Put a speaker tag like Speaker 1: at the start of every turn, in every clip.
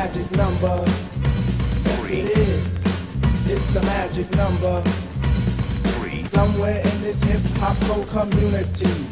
Speaker 1: magic number. Yes, it is. It's the magic number. Somewhere in this hip hop soul community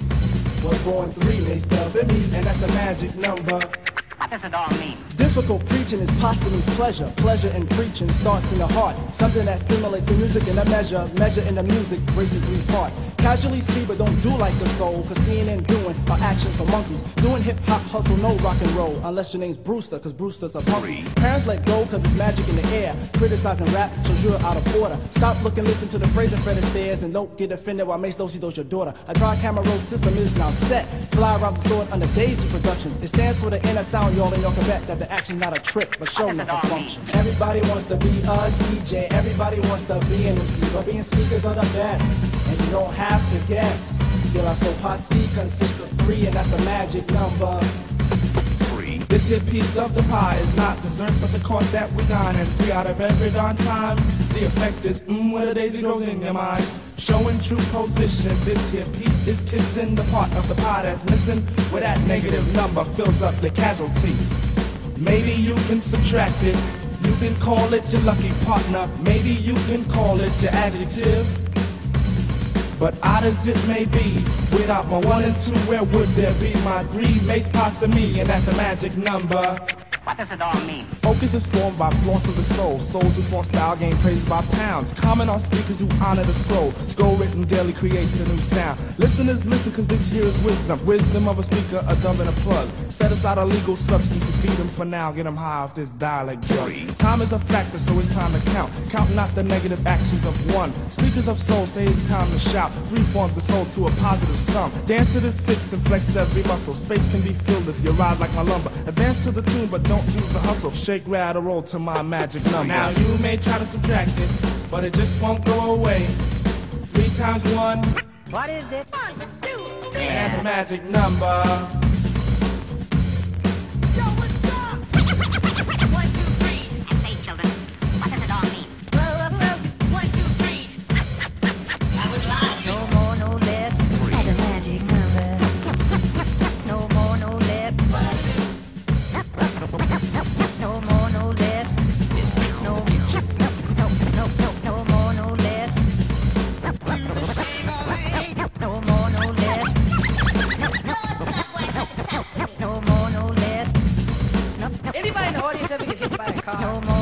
Speaker 1: was born three mixed up me, and that's the magic number.
Speaker 2: What does it all mean?
Speaker 1: Difficult preaching is posthumous pleasure. Pleasure in preaching starts in the heart. Something that stimulates the music in a measure. Measure in the music, racing three parts. Casually see, but don't do like the soul. Cause seeing and doing are actions for monkeys. Doing hip hop hustle, no rock and roll. Unless your name's Brewster, cause Brewster's a punk. Parents let go, cause it's magic in the air. Criticizing rap shows you're out of order. Stop looking, listen to the phrase in Fred Astaire, and don't get offended while Mace Dosey does your daughter. A dry camera roll system is now set. Fly around the store under Daisy Productions. It stands for the inner sound, y'all, and y'all can bet that the action's not a trick, but show
Speaker 2: does it
Speaker 1: a function. Everybody wants to be a DJ, everybody wants to be an MC, but being speakers are the best, and you don't have to guess. De La Soul Posse consists of three, and that's the magic number.
Speaker 3: This here piece of the pie is not dessert, but the cost that we dine. And three out of every darn time, the effect is mmm, where the daisy grows in your mind. Showing true position, this here piece is kissing the part of the pie that's missing, where that negative number fills up the casualty. Maybe you can subtract it, you can call it your lucky partner, maybe you can call it your adjective. But odd as it may be, without my one and two, where would there be my three mates past me? And that's the magic number.
Speaker 2: What does it all mean?
Speaker 3: Focus is formed by flaunt of the soul. Souls form style gain praised by pounds. Comment on speakers who honor the scroll. Scroll written daily creates a new sound. Listeners listen cause this here is wisdom. Wisdom of a speaker, a dumb and a plug. Set aside a legal substance to feed them for now. Get them high off this dialect drug. Time is a factor, so it's time to count. Count not the negative actions of one. Speakers of soul say it's time to shout. Three forms the soul to a positive sum. Dance to this fix and flex every muscle. Space can be filled if you ride like my lumber. Advance to the tune, but don't do the hustle. Shake, rattle, roll to my magic number. Now you may try to subtract it, but it just won't go away. Three times one,
Speaker 2: What is it?
Speaker 3: that's a magic number.
Speaker 4: trying to audience ever get hit by a car.
Speaker 5: No more.